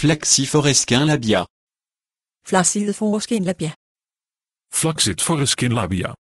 Flaxiforeskin labia. Flacidiforeskin labia. Flaxid foreskin labia.